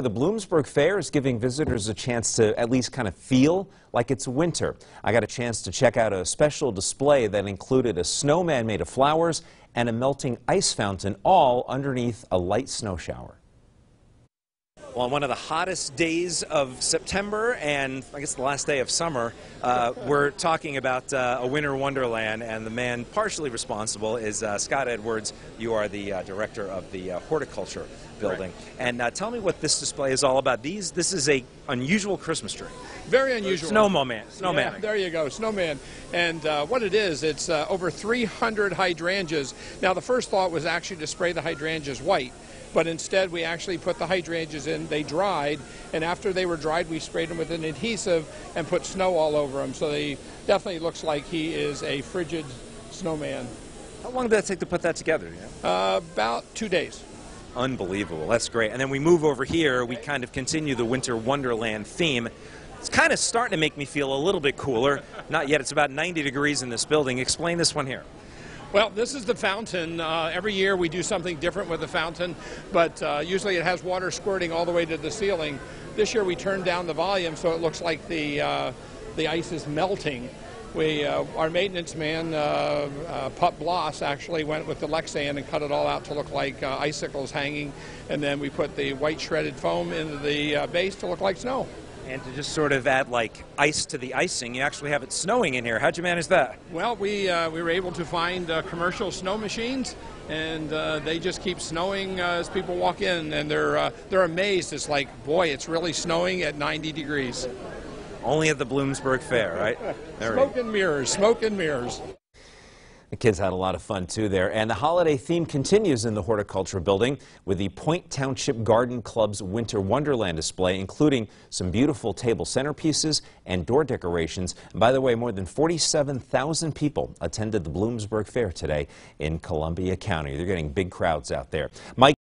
The Bloomsburg Fair is giving visitors a chance to at least kind of feel like it's winter. I got a chance to check out a special display that included a snowman made of flowers and a melting ice fountain, all underneath a light snow shower. Well, on one of the hottest days of September and I guess the last day of summer, uh, we're talking about uh, a winter wonderland, and the man partially responsible is uh, Scott Edwards. You are the uh, director of the uh, horticulture building, right. and uh, tell me what this display is all about. These, this is a unusual Christmas tree. Very unusual. Snowman. Snowman. Yeah, there you go, snowman. And what it is, it's over 300 hydrangeas. Now, the first thought was actually to spray the hydrangeas white but instead we actually put the hydrangeas in. They dried, and after they were dried, we sprayed them with an adhesive and put snow all over them. So he definitely looks like he is a frigid snowman. How long did that take to put that together? Yeah? Uh, about two days. Unbelievable. That's great. And then we move over here. We kind of continue the Winter Wonderland theme. It's kind of starting to make me feel a little bit cooler. Not yet. It's about 90 degrees in this building. Explain this one here. Well, this is the fountain. Uh, every year we do something different with the fountain, but uh, usually it has water squirting all the way to the ceiling. This year we turned down the volume so it looks like the, uh, the ice is melting. We, uh, our maintenance man, uh, uh, Pup Bloss, actually went with the Lexan and cut it all out to look like icicles hanging, and then we put the white shredded foam into the base to look like snow. And to just sort of add like ice to the icing, you actually have it snowing in here. How'd you manage that? Well, we uh, we were able to find uh, commercial snow machines, and uh, they just keep snowing uh, as people walk in, and they're uh, they're amazed. It's like, boy, it's really snowing at 90 degrees. Only at the Bloomsburg Fair, right? smoke and mirrors, smoke and mirrors. The kids had a lot of fun too there. And the holiday theme continues in the horticulture building with the Point Township Garden Club's Winter Wonderland display, including some beautiful table centerpieces and door decorations. And by the way, more than 47,000 people attended the Bloomsburg Fair today in Columbia County. They're getting big crowds out there. Mike